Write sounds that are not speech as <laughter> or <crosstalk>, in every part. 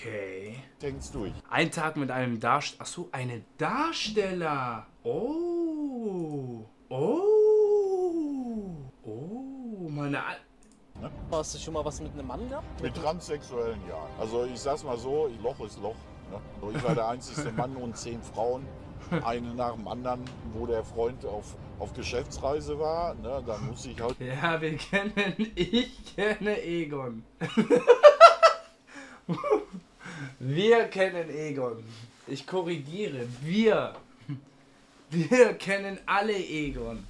Okay. Denkst durch. Ein Tag mit einem Darsteller. Achso, eine Darsteller. Oh. Oh. Oh. Meine. Al Hast du schon mal was mit einem Mann gehabt? Mit Transsexuellen ja. Also ich sag's mal so, Loch ist Loch. Ne? So, Ich war der einzige <laughs> Mann und zehn Frauen. Eine nach dem anderen, wo der Freund auf, auf Geschäftsreise war. Ne? Dann muss ich halt. Ja, wir kennen. <laughs> Ich kenne Egon. <laughs> wir kennen Egon. Ich korrigiere. Wir. Wir kennen alle Egon.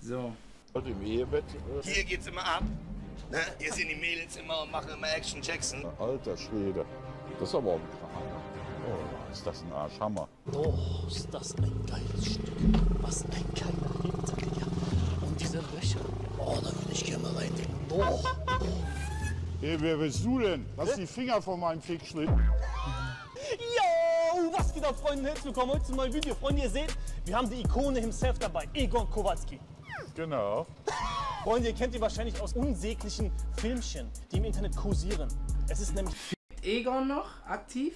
So. halt im Ehebett. Hier geht's immer ab. Ne? Hier sind die Mädels immer und machen immer Action Jackson. alter Schwede. Das ist aber auch ein Kracher. Oh, ist das ein Arschhammer. Oh, ist das ein geiles Stück. Was ein geiler Hintern, Digga. Und diese Löcher. Oh, da will ich gerne mal rein. Oh, Hey, wer bist du denn? Lass die Finger von meinem Fickschlitten. Was geht ab, Freunde? Herzlich willkommen heute zu meinem Video. Freunde, ihr seht, wir haben die Ikone himself dabei, Egon Kowalski. Genau. Freunde, ihr kennt ihn wahrscheinlich aus unsäglichen Filmchen, die im Internet kursieren. Es ist nämlich Egon noch aktiv?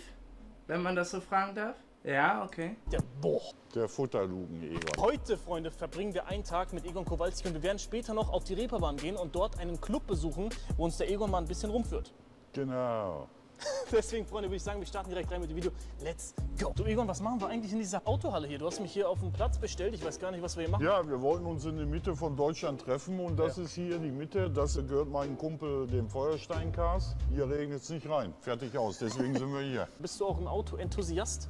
Wenn man das so fragen darf? Ja, okay. der Boah. Der Futterlugen Egon. Heute, Freunde, verbringen wir einen Tag mit Egon Kowalski und wir werden später noch auf die Reeperbahn gehen und dort einen Club besuchen, wo uns der Egon mal ein bisschen rumführt. Genau. <laughs> Deswegen, Freunde, würde ich sagen, wir starten direkt rein mit dem Video. Let's go. Du, Egon, was machen wir eigentlich in dieser Autohalle hier? Du hast mich hier auf dem Platz bestellt. Ich weiß gar nicht, was wir hier machen. Ja, wir wollten uns in der Mitte von Deutschland treffen und das ist hier die Mitte. Das gehört meinem Kumpel, dem Feuersteinkars. Hier regnet es nicht rein. Fertig aus. Deswegen sind wir hier. <laughs> Bist du auch ein Autoenthusiast?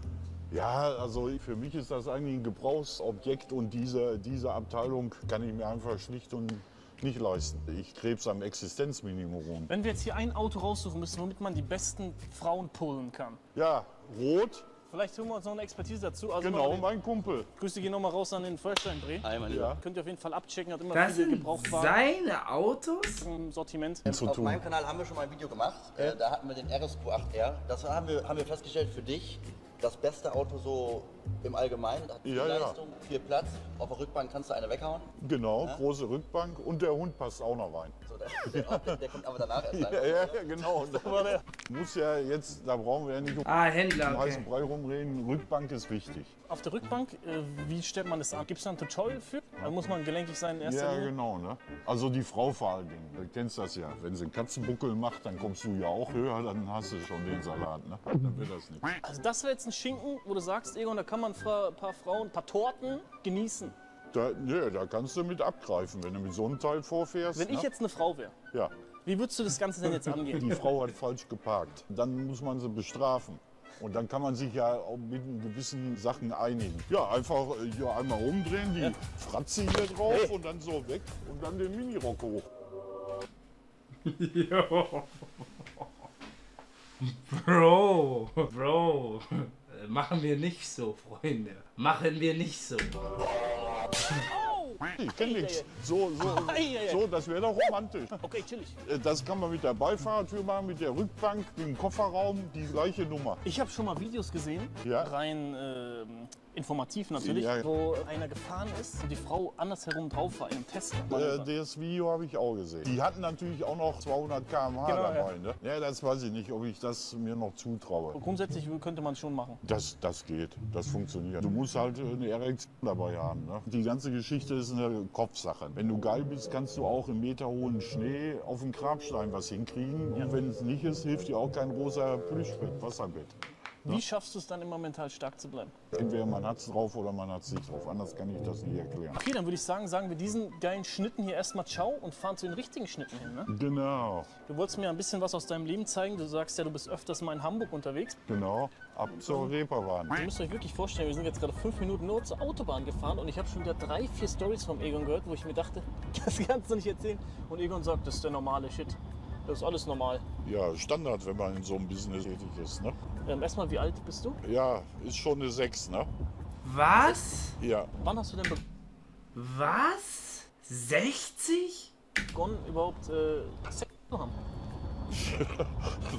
Ja, also für mich ist das eigentlich ein Gebrauchsobjekt und diese, diese Abteilung kann ich mir einfach schlicht und nicht leisten. Ich krebs am Existenzminimum rum. Wenn wir jetzt hier ein Auto raussuchen müssen, womit man die besten Frauen pullen kann. Ja, rot, Vielleicht holen wir uns noch eine Expertise dazu. Also genau, den, mein Kumpel. Grüße gehen nochmal raus an den Feuerstein-Dreh. Einmal Ja. Könnt ihr auf jeden Fall abchecken, hat immer Das viele sind Gebrauchtwagen seine Autos? im Sortiment. Zu Auf tun. meinem Kanal haben wir schon mal ein Video gemacht. Äh, da hatten wir den RSQ8R. Das haben wir, haben wir festgestellt für dich. Das beste Auto so im Allgemeinen. Hat viel Ja, ja. Leistung, viel Platz. Auf der Rückbank kannst du eine weghauen. Genau, große Rückbank und der Hund passt auch noch rein. So, der, der, der kommt aber danach erst rein. <laughs> Ja, ja, genau. Da muss ja jetzt, da brauchen wir ja nicht um Ah, Händler, den heißen okay. Brei rumreden. Rückbank ist wichtig. Auf der Rückbank, äh, wie stellt man das an? Gibt es da ein Tutorial für? Da muss man gelenkig sein in erster Ja, Linie. genau. Ne? Also die Frau vor allen Dingen. Du kennst das ja. Wenn sie einen Katzenbuckel macht, dann kommst du ja auch höher, dann hast du schon den Salat. Ne? Dann wird das nicht. Also das wäre jetzt ein Schinken, wo du sagst, Egon, da kann man ein paar Frauen, ein paar Torten genießen. Da, ja, da kannst du mit abgreifen, wenn du mit so einem Teil vorfährst. Wenn ne? ich jetzt eine Frau wäre, ja, wie würdest du das Ganze denn jetzt angehen? die Frau hat falsch geparkt. Dann muss man sie bestrafen. Und dann kann man sich ja auch mit gewissen Sachen einigen. Ja, einfach äh, hier einmal umdrehen, die Fratze hier drauf und dann so weg und dann den Minirock hoch. <laughs> <laughs> Jo. Bro, Bro. Äh, Machen wir nicht so, Freunde. Machen wir nicht so. Ich kenn nichts. So, so, <laughs> so, das wäre doch romantisch. Okay, chillig. Äh, Das kann man mit der Beifahrertür machen, mit der Rückbank, mit dem Kofferraum, die gleiche Nummer. Ich habe schon mal Videos gesehen, Ja. rein ähm, informativ natürlich, Ja. wo einer gefahren ist und die Frau andersherum drauf war in einem Tesla. Äh, das Video habe ich auch gesehen. Die hatten natürlich auch noch 200 km/h Genau, dabei. Ne? Ja, das weiß ich nicht, ob ich das mir noch zutraue. Grundsätzlich könnte man es schon machen. Das, das geht, das funktioniert. Du musst halt eine Erektion dabei haben. Ne? Die ganze Geschichte ist eine Kopfsache. Wenn du geil bist, kannst du auch im meterhohen Schnee auf dem Grabstein was hinkriegen. Und wenn es nicht ist, hilft dir auch kein großer Plüschbett, Wasserbett. Wie schaffst du es dann immer mental stark zu bleiben? Entweder man hat es drauf oder man hat es nicht drauf. Anders kann ich das nicht erklären. Okay, dann würde ich sagen, sagen wir diesen geilen Schnitten hier erstmal Ciao und fahren zu den richtigen Schnitten hin. Ne? Genau, Du wolltest mir ein bisschen was aus deinem Leben zeigen. Du sagst ja, du bist öfters mal in Hamburg unterwegs. genau. Ab zur Reeperbahn. Ihr müsst euch wirklich vorstellen, wir sind jetzt gerade fünf Minuten nur zur Autobahn gefahren und ich habe schon wieder drei, vier Stories vom Egon gehört, wo ich mir dachte, <laughs> das kannst du nicht erzählen. Und Egon sagt, das ist der normale Shit. Das ist alles normal. Ja, Standard, wenn man in so einem Business tätig ist. Ne? Ähm, erstmal, wie alt bist du? Ja, ist schon eine 6, ne? Was? Ja, Wann hast du denn Was? 60? begonnen, überhaupt äh, Sex zu haben? <laughs>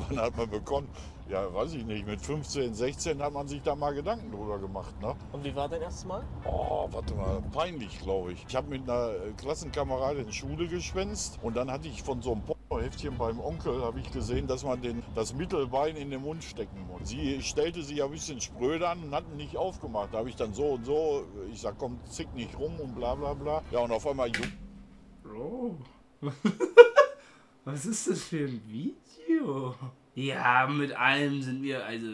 wann hat man begonnen? Ja, weiß ich nicht. Mit 15, 16 hat man sich da mal Gedanken drüber gemacht, ne? Und wie war dein erstes Mal? Oh, warte mal, peinlich, glaube ich. Ich habe mit einer Klassenkameradin in Schule geschwänzt und dann hatte ich von so einem Heftchen beim Onkel habe ich gesehen, dass man den, das Mittelbein in den Mund stecken muss. Sie stellte sich ein bisschen spröde an und hat ihn nicht aufgemacht. Da habe ich dann so und so, ich sag, komm, zick nicht rum und bla bla bla. Ja, und auf einmal, Bro. <laughs> Was ist das für ein Video? Ja, mit allem sind wir, also.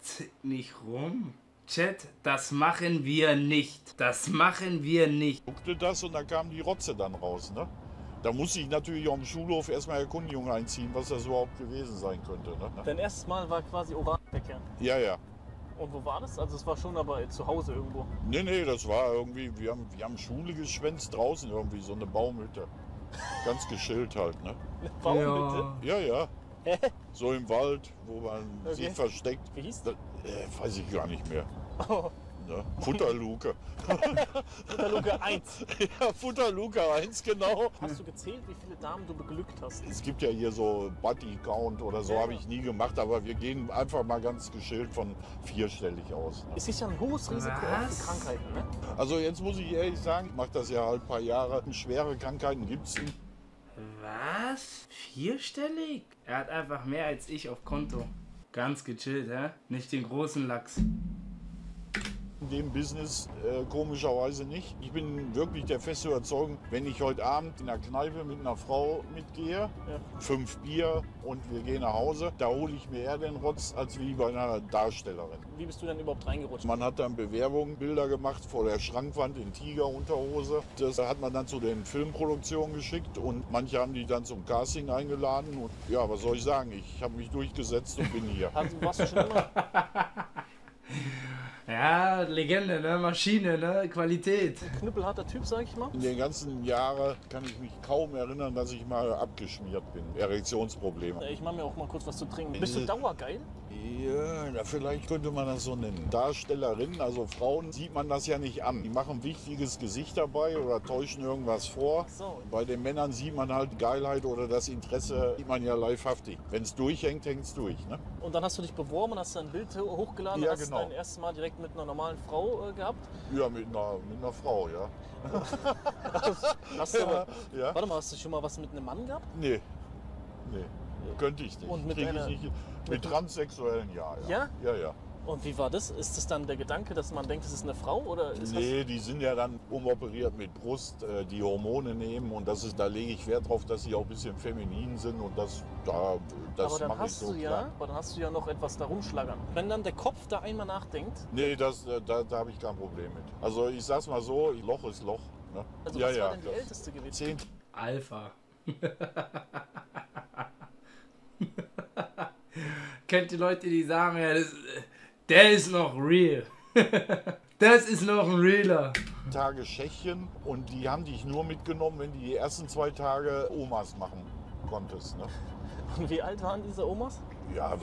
Zick nicht rum. Chat, das machen wir nicht. Das machen wir nicht. guckte das und da kam die Rotze dann raus. Ne? Da musste ich natürlich auf dem Schulhof erstmal Erkundigung einziehen, was das überhaupt gewesen sein könnte. Ne? Dein erstes Mal war quasi Oralverkehr. Ja, ja. Und wo war das? Also es war schon aber zu Hause irgendwo. Nee, nee, das war irgendwie, wir haben, wir haben Schule geschwänzt draußen irgendwie, so eine Baumhütte. Ganz geschillt halt, ne? Eine Baumhütte. Ja, ja. So im Wald, wo man Okay. sich versteckt. Wie hieß Das, äh, weiß ich gar nicht mehr. Oh, Ne? Futterluke. Luke 1. ja, Futterluke 1, <laughs> genau. Hast du gezählt, wie viele Damen du beglückt hast? Es gibt ja hier so Buddy Count oder so, Ja. habe ich nie gemacht, aber wir gehen einfach mal ganz geschillt von vierstellig aus. Ne? Es ist ja ein hohes Risiko für Krankheiten, ne? Also jetzt muss ich ehrlich sagen, ich mache das ja halt ein paar Jahre. Schwere Krankheiten gibt es nicht. Was? Vierstellig? Er hat einfach mehr als ich auf Konto. Ganz gechillt, hä? Nicht den großen Lachs. In dem Business äh, komischerweise nicht. Ich bin wirklich der festen Überzeugung, wenn ich heute Abend in der Kneipe mit einer Frau mitgehe, fünf Bier und wir gehen nach Hause, da hole ich mir eher den Rotz als wie bei einer Darstellerin. Wie bist du denn überhaupt reingerutscht? Man hat dann Bewerbungen, Bilder gemacht vor der Schrankwand in Tigerunterhose. Das hat man dann zu den Filmproduktionen geschickt und manche haben die dann zum Casting eingeladen. Und ja, was soll ich sagen? Ich habe mich durchgesetzt und bin hier. <laughs> Warst du schon immer <laughs> Ja, Legende, ne? Maschine, ne? Qualität. knüppelharter Typ, sag ich mal? In den ganzen Jahren kann ich mich kaum erinnern, dass ich mal abgeschmiert bin. Erektionsprobleme. Ich mache mir auch mal kurz was zu trinken. Bist du Äh, dauergeil? Ja, vielleicht könnte man das so nennen. Darstellerinnen, also Frauen, sieht man das ja nicht an. Die machen ein wichtiges Gesicht dabei oder täuschen irgendwas vor. So. Bei den Männern sieht man halt Geilheit oder das Interesse, sieht man ja livehaftig. Wenn es durchhängt, hängt es durch. Ne? Und dann hast du dich beworben und hast ein Bild hochgeladen. Ja, hast genau. dein erstes Mal direkt mit einer normalen Frau äh, gehabt. Ja, mit einer, mit einer Frau, ja. <laughs> Hast du aber, ja. Warte mal, hast du schon mal was mit einem Mann gehabt? Nee. Nee. Könnte ich nicht. Und mit einer- ich nicht. Mit Transsexuellen, ja. Ja? Ja, ja. Und wie war das? Ist das dann der Gedanke, dass man denkt, es ist eine Frau? Oder ist Nee, die sind ja dann umoperiert mit Brust, äh, die Hormone nehmen und das ist, da lege ich Wert drauf, dass sie auch ein bisschen feminin sind und das, da, das, aber dann mache ich hast so du ja, klar. aber dann hast du ja noch etwas da rumschlagern. Wenn dann der Kopf da einmal nachdenkt, Nee, das, äh, da, da habe ich kein Problem mit. Also ich sag's mal so, Loch ist Loch. Ne? also ja, was ja. war denn die älteste gewesen? Zehn Alpha. <laughs> Kennt die Leute, die sagen, ja, das, der ist noch real. <laughs> das ist noch ein Realer. Tage Tschechien und die haben dich nur mitgenommen, wenn du die ersten zwei Tage Omas machen konntest. Ne? Und wie alt waren diese Omas? Ja,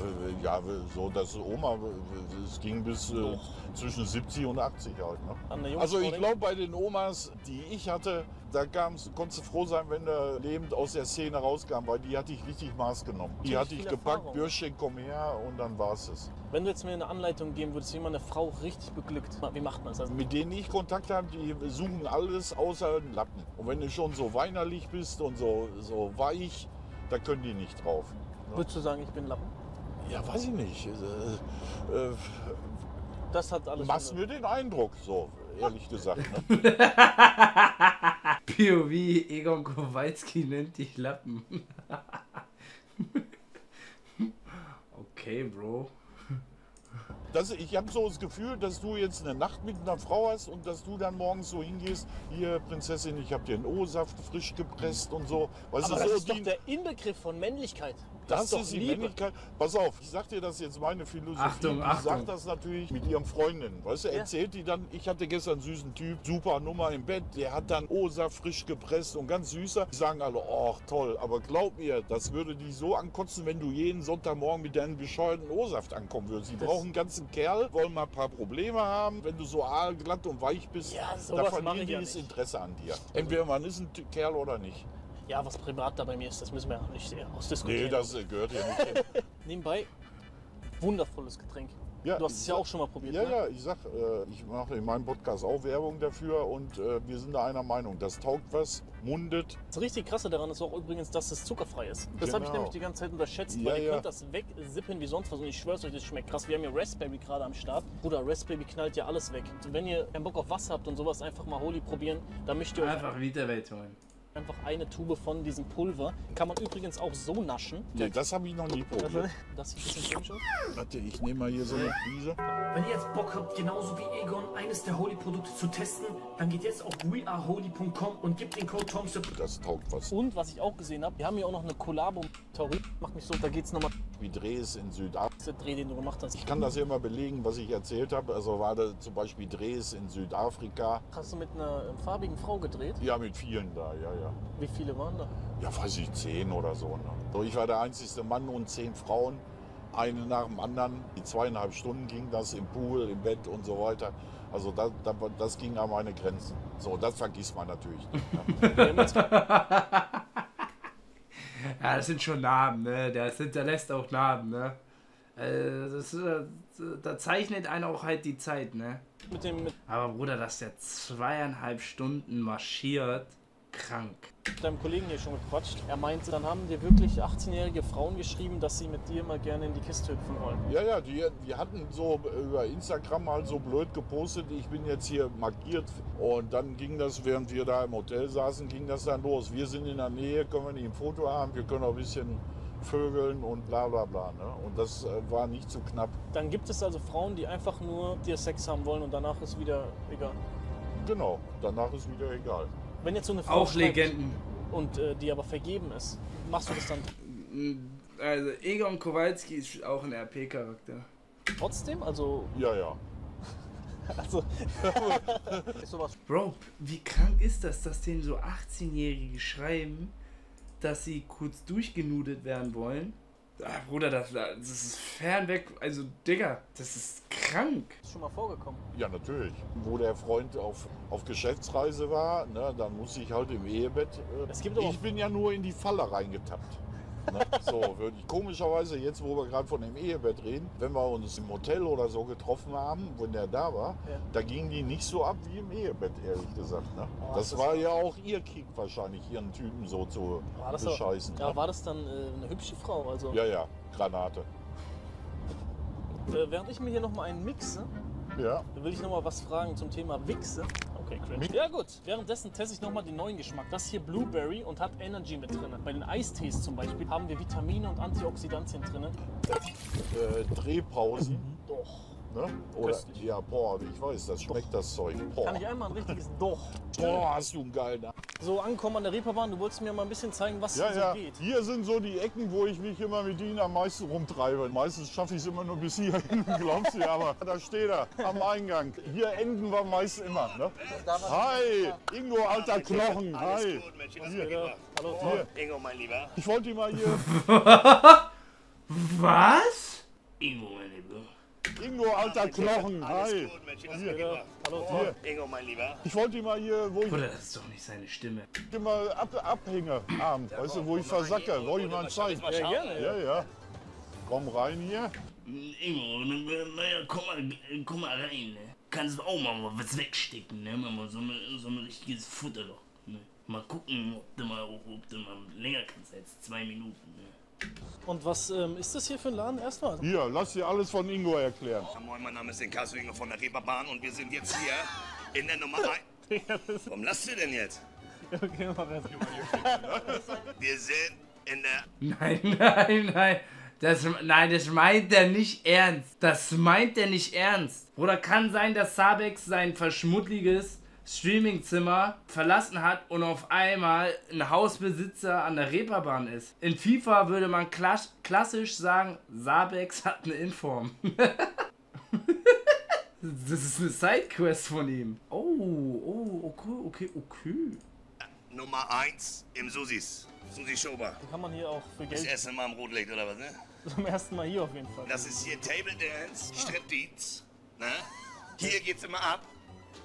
ja, so das Oma, es ging bis äh, zwischen 70 und 80 halt. Ne? Also ich glaube, bei den Omas, die ich hatte, da kam's, konntest du froh sein, wenn du lebend aus der Szene rauskam, weil die hatte ich richtig Maß genommen. Die hatte ich gepackt, Erfahrung. Bürschchen, komm her und dann war es. Wenn du jetzt mir eine Anleitung geben würdest, wie man eine Frau richtig beglückt, wie macht man das? Also, Mit denen ich Kontakt habe, die suchen alles außer einen Lappen. Und wenn du schon so weinerlich bist und so, so weich, da können die nicht drauf. Würdest du sagen, ich bin Lappen? Ja, weiß ich nicht. Äh, äh, Das hat alles. machst mir den Eindruck, so ehrlich gesagt. Ne? <laughs> POV Egon Kowalski nennt dich Lappen. <laughs> okay, Bro. Das, ich habe so das Gefühl, dass du jetzt eine Nacht mit einer Frau hast und dass du dann morgens so hingehst, hier Prinzessin, ich habe dir einen O-Saft frisch gepresst und so. Weißt Aber du, das so ist doch der Inbegriff von Männlichkeit. Das, doch ist die. Männlichkeit. Pass auf, ich sag dir das jetzt meine Philosophie. Achtung, die Achtung. sagt das natürlich mit ihrem Freundin. Weißt du, Ja. erzählt die dann, ich hatte gestern einen süßen Typ, super Nummer im Bett, der hat dann O-Saft frisch gepresst und ganz süßer. Die sagen alle, oh toll, aber glaub mir, das würde die so ankotzen, wenn du jeden Sonntagmorgen mit deinem bescheuerten O-Saft ankommen würdest. Die Das- brauchen einen ganzen Kerl, wollen mal ein paar Probleme haben. Wenn du so aalglatt und weich bist, Ja, da verlieren ich die ja das nicht. Interesse an dir. Entweder man ist ein Kerl oder nicht. Ja, was privat da bei mir ist, das müssen wir ja nicht sehr ausdiskutieren. Nee, das äh, gehört ja nicht hin. <laughs> Nebenbei, wundervolles Getränk. Ja, Du hast es ja sag- auch schon mal probiert, Ja, ne? ja, ich sag, äh, ich mache in meinem Podcast auch Werbung dafür und äh, wir sind da einer Meinung. Das taugt was, mundet. Das richtig krasse daran ist auch übrigens, dass es zuckerfrei ist. Das habe ich Genau. nämlich die ganze Zeit unterschätzt, Ja, weil ihr ja. könnt das wegsippen wie sonst was und ich schwör's euch, das schmeckt krass. Wir haben hier Raspberry gerade am Start. Bruder, Raspberry knallt ja alles weg. Und wenn ihr keinen Bock auf Wasser habt und sowas, einfach mal Holy probieren. Da möcht ihr euch Einfach Vita-Welt holen. Einfach eine Tube von diesem Pulver. Kann man übrigens auch so naschen. Nee, das habe ich noch nie probiert. das sieht ein bisschen komisch aus. Warte, ich nehme mal hier so eine Prise. Wenn ihr jetzt Bock habt, genauso wie Egon, eines der Holy-Produkte zu testen, dann geht jetzt auf weareholy.com und gebt den Code TOMSUP. Das taugt was. Und was ich auch gesehen habe, wir haben hier auch noch eine Collabo. Theorie macht mich so, da geht's nochmal Wie Drehs in Südafrika. Der Dreh, den du gemacht hast. Ich kann das ja immer belegen, was ich erzählt habe. Also war da zum Beispiel Drehs in Südafrika. Hast du mit einer äh, farbigen Frau gedreht? Ja, mit vielen da, ja, ja. Wie viele waren da? Ja, weiß ich, zehn oder so. Ne? So, ich war der einzigste Mann und zehn Frauen. Eine nach dem anderen. Die zweieinhalb Stunden ging das im Pool, im Bett und so weiter. Also das, das, das ging an meine Grenzen. So, das vergisst man natürlich nicht. Ne? <laughs> <laughs> Ja, das sind schon Narben, ne? Das hinterlässt auch Narben, ne? Äh, das, äh, da zeichnet einer auch halt die Zeit, ne? mit dem mit Aber Bruder, dass der zweieinhalb Stunden marschiert, krank. deinem Kollegen hier schon gequatscht. Er meinte, dann haben dir wirklich 18-jährige Frauen geschrieben, dass sie mit dir mal gerne in die Kiste hüpfen wollen. Ja, ja, die, die hatten so über Instagram halt so blöd gepostet, ich bin jetzt hier markiert. Und dann ging das, während wir da im Hotel saßen, ging das dann los. Wir sind in der Nähe, können wir nicht ein Foto haben, wir können auch ein bisschen vögeln und bla bla bla. Ne? Und das äh, war nicht zu knapp. Dann gibt es also Frauen, die einfach nur dir Sex haben wollen und danach ist wieder egal. Genau, danach ist wieder egal. Wenn jetzt so eine Frau Auch Legenden. und äh, die aber vergeben ist, machst du das dann Also Egon Kowalski ist auch ein RP-Charakter. trotzdem? Also, Ja, ja. <laughs> also ist sowas <laughs> Bro, wie krank ist das, dass denen so 18-Jährige schreiben, dass sie kurz durchgenudelt werden wollen? Ah, Bruder, das, das ist fernweg. Also, Digga, das ist krank. schon mal vorgekommen. Ja, natürlich. Wo der Freund auf, auf Geschäftsreise war, ne, dann muss ich halt im Ehebett. Äh, Es gibt ich bin ja nur in die Falle reingetappt. Ne? So, würde ich komischerweise, jetzt wo wir gerade von dem Ehebett reden, wenn wir uns im Hotel oder so getroffen haben, wenn der da war, Ja. da gingen die nicht so ab wie im Ehebett, ehrlich gesagt. Ne? Oh, das das war ja auch ihr Kick wahrscheinlich, ihren Typen so zu War das bescheißen. ja, ne? war das dann äh, eine hübsche Frau? Also, ja, ja, Granate. äh, während ich mir hier nochmal einen mixe, Ja. Will ich noch mal was fragen zum Thema Wichse. Okay, cringe. Ja gut, währenddessen teste ich noch mal den neuen Geschmack. Das hier Blueberry und hat Energy mit drin. Bei den Eistees zum Beispiel haben wir Vitamine und Antioxidantien drin. Äh, Drehpausen. Doch. Ne? Oder, Köstlich. ja, boah, ich weiß, das schmeckt das Zeug. Boah. Kann ich einmal ein richtiges <laughs> Doch. Boah, hast du einen geilen. So angekommen an der Reeperbahn, du wolltest mir mal ein bisschen zeigen, was Ja, hier ja. so geht. Hier sind so die Ecken, wo ich mich immer mit ihnen am meisten rumtreibe. Meistens schaffe ich es immer nur bis hier <laughs> hinten, glaubst du aber da steht er am Eingang. Hier enden wir meist immer. Ne? Hi, Ingo, alter Knochen. Alles Hi. gut, Mensch, was Hier. Hallo, Hier. Ingo, mein Lieber. Ich wollte mal hier, <laughs> Was? Ingo, mein Lieber. Ingo, alter Knochen. Alles Hi. gut, Mensch, Hier. ab? Hallo, Hier. Ingo, mein Lieber. Ich wollte dir mal hier, wo ich Bruder, das ist doch nicht seine Stimme. immer ab, abhänge, abend, weißt du, wo ich versacke. Wollte ich mal zeigen. Mal Ja, gerne. Ja, ja. Komm rein hier. Ingo, naja, komm mal, komm mal rein, ne? Kannst du auch mal was wegstecken, ne? Mal so, ein- so ein richtiges Futterloch. Ne? Mal gucken, ob du mal, ob du mal länger kannst als zwei Minuten, ne? Und was ähm, ist das hier für ein Laden erstmal? Hier, lass dir alles von Ingo erklären. Ja, Moin, mein Name ist Inkasso Ingo von der Reeperbahn und wir sind jetzt hier in der Nummer 1. <laughs> Warum lasst ihr denn jetzt? Okay, mach erst. <laughs> Wir sind in der Nein, <laughs> nein, nein. Das, nein, das meint er nicht ernst. Das meint er nicht ernst. Oder kann sein, dass Sabex sein verschmuddliges Streamingzimmer verlassen hat und auf einmal ein Hausbesitzer an der Reeperbahn ist. In FIFA würde man klas klassisch sagen, Sabex hat eine Inform. <laughs> das ist eine Sidequest von ihm. Oh, oh, okay, okay, okay. Nummer 1 im Susis. Susi Schober. Kann man hier auch für Das Geld erste Mal im Rotlicht oder was, ne? zum ersten Mal hier auf jeden Fall. Das ist hier Table Dance, Striptease. Ne? Hier geht's immer ab.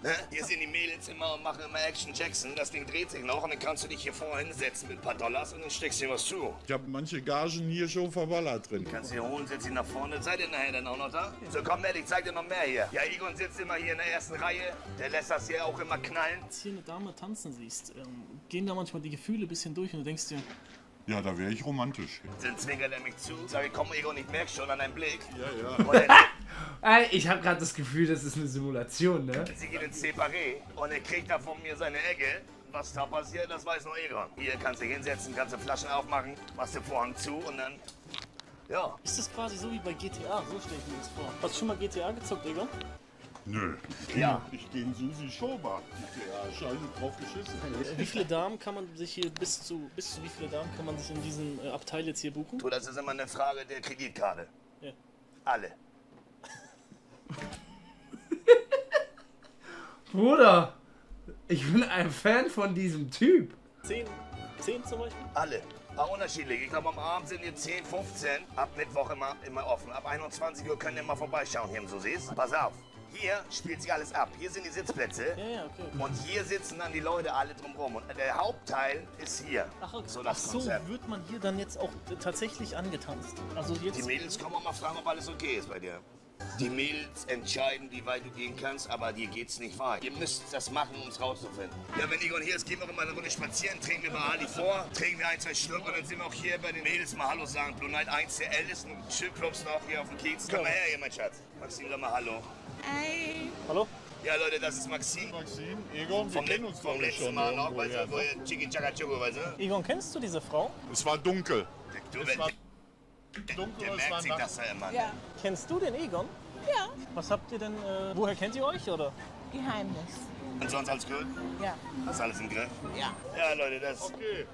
Ne? Hier sind die Mädels immer und machen immer Action Jackson. Das Ding dreht sich noch und dann kannst du dich hier vorne hinsetzen mit ein paar Dollars und dann steckst du dir was zu. Ich habe manche Gagen hier schon verballert drin. Kannst du hier holen, setz dich nach vorne. Seid ihr nachher dann auch noch da? So, komm, Ned, ich zeig dir noch mehr hier. Ja, Egon sitzt immer hier in der ersten Reihe. Der lässt das hier auch immer knallen. Jetzt hier eine Dame tanzen siehst, ähm, gehen da manchmal die Gefühle ein bisschen durch und du denkst dir, Ja, da wäre ich romantisch. Dann zwinkert er mich zu. Sag ich, komm, Egon, ich merk schon an deinem Blick. Ja, ja. Ich habe gerade das Gefühl, das ist eine Simulation, ne? sie geht ins Separé und er kriegt da von mir seine Ecke. Was da passiert, das weiß nur Egon. Hier kannst du hinsetzen, kannst du Flaschen aufmachen, machst den Vorhang zu und dann. Ja. ist das quasi so wie bei GTA? So stelle ich mir das vor. Hast du schon mal GTA gezockt, Egon? Nö. Ja. Ich gehe in Susi Schober. Ja, scheiße drauf geschissen. <laughs> Wie viele Damen kann man sich hier bis zu, bis zu wie viele Damen kann man sich in diesem äh, Abteil jetzt hier buchen? Du, das ist immer eine Frage der Kreditkarte. Ja. Alle. Bruder, ich bin ein Fan von diesem Typ. Zehn, zehn zum Beispiel? Alle. Auch unterschiedlich. Ich glaube, am Abend sind hier 10, 15. Ab Mittwoch immer, immer offen. Ab 21 Uhr könnt ihr mal vorbeischauen hier im So siehst. Pass auf. Hier spielt sich alles ab. Hier sind die Sitzplätze. Ja, ja, okay. Und hier sitzen dann die Leute alle drumherum. Und der Hauptteil ist hier. Ach, okay. So Ach das so, Konzept. wird man hier dann jetzt auch tatsächlich angetanzt? Also jetzt. Die Mädels kommen auch mal fragen, ob alles okay ist bei dir. Die Mädels entscheiden, wie weit du gehen kannst, aber dir geht's nicht weit. Ihr müsst das machen, um es rauszufinden. Ja, wenn Egon hier ist, gehen wir immer eine Runde spazieren, trinken wir mal Ali vor, trinken wir ein, zwei Schluck und dann sind wir auch hier bei den Mädels mal Hallo sagen. Blue Night 1 der ältesten Schildclubs noch hier auf dem Kiez. Komm mal her hier, mein Schatz. Maxim, sag mal Hallo. Hallo? Ja, Leute, das ist Maxim. Maxim, Egon, wir Vom, kennen uns vom letzten schon Mal noch, weißt irgendwoher, du, wo ne? ihr Chiki Chaka Choco, weißt du? Egon, kennst du diese Frau? Es war dunkel. Du, Es war dunkel, der es merkt war sich das ja immer. Ja, Kennst du den Egon? ja. Was habt ihr denn, äh, woher kennt ihr euch, oder? Geheimnis. Und sonst alles gut? Ja. Ist alles im Griff? Ja. Ja, Leute, das... Okay,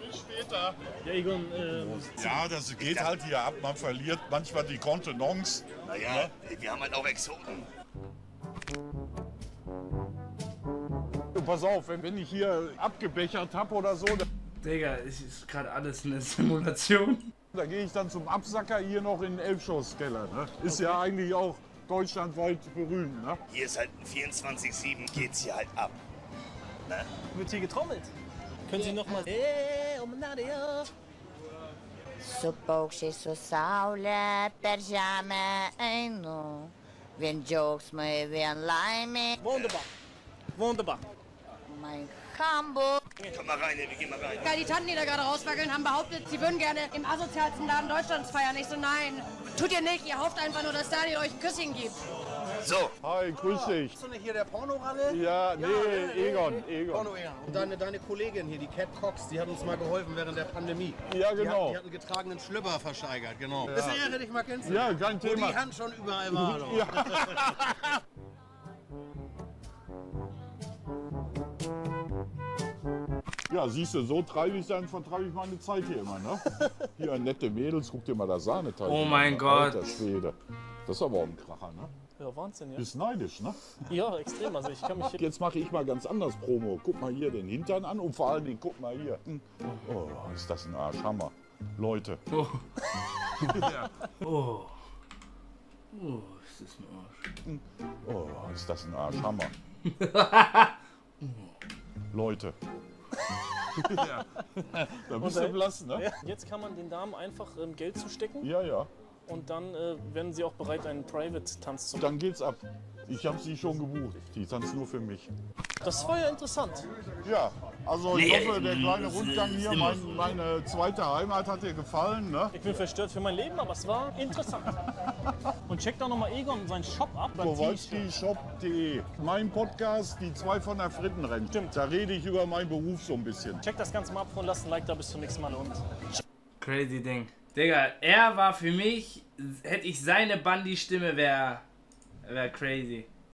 bis später. Ja, Egon, äh, Ja, das geht halt hier ab. Man verliert manchmal die Kontenance. Naja, wir haben halt auch Exoten. Du, pass auf, wenn, wenn ich hier abgebechert habe oder so, Digga, es ist gerade alles eine <laughs> Simulation. Da gehe ich dann zum Absacker hier noch in den Elfschosskeller. Ne? Ist ja eigentlich auch deutschlandweit berühmt. Ne? Hier ist halt 24-7 geht's hier halt ab. wird hier getrommelt. Können Sie nochmal. Su paukščiai su saulė per žemę einu. Vien džiaugsmai, vien laimė. Wunderbar. Wunderbar. Mein Hamburg. Komm mal rein, wir gehen mal rein. Ja, die Tanten, die da gerade rauswackeln, haben behauptet, sie würden gerne im asozialsten Laden Deutschlands feiern. Ich so, nein, tut ihr nicht. Ihr hofft einfach nur, dass Daniel euch ein Küsschen gibt. So, Hi, grüß dich. Bist du nicht hier der Pornoralle? Ja, nee, Egon, Egon. Porno, ja. Und deine, deine Kollegin hier, die Cat Cox, die hat uns mal geholfen während der Pandemie. Ja, Die genau. hat, die hat einen getragenen Schlüpper versteigert, genau. Das ist ja, dich mal kennst. du. Ja, kein Wo Thema. die Hand schon überall war. <laughs> Ja. <laughs> Ja, siehst du, so treibe ich dann, vertreibe ich meine Zeit hier immer, ne? <laughs> Hier, nette Mädels, guck dir mal das Sahneteig Oh an, mein ne? Gott. Alter Schwede. Das ist aber auch ein Kracher, ne? Ja, Wahnsinn, ja. Bist neidisch, ne? Ja, extrem. Also ich kann mich. <laughs> Jetzt mache ich mal ganz anders Promo. Guck mal hier den Hintern an und vor allen Dingen, guck mal hier. Hm. Oh, ist das ein Arsch, Hammer. Leute, Oh. <laughs> oh. Oh, ist das ein Arsch. oh, ist das ein Arsch, Hammer. Leute. Ja. Da bist du blass, ne? Ja, jetzt kann man den Damen einfach ähm, Geld zustecken Ja, ja. und dann äh, werden sie auch bereit, einen Private-Tanz zu machen. Dann geht's ab. Ich habe sie schon gebucht. Die tanzt nur für mich. Das war ja interessant. Ja, also ich hoffe, der kleine Rundgang hier, mein, meine zweite Heimat hat dir gefallen, ne? Ich bin verstört für mein Leben, aber es war interessant. Und checkt auch nochmal Egon seinen Shop ab. Kowalski-shop.de. Mein Podcast, die zwei von der Frittenrennen. Stimmt. Da rede ich über meinen Beruf so ein bisschen. Checkt das Ganze mal ab und lasst ein Like da bis zum nächsten Mal und Crazy Ding. Digga, er war für mich, hätte ich seine Bandy-Stimme, wäre wär crazy.